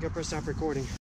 Go press stop recording.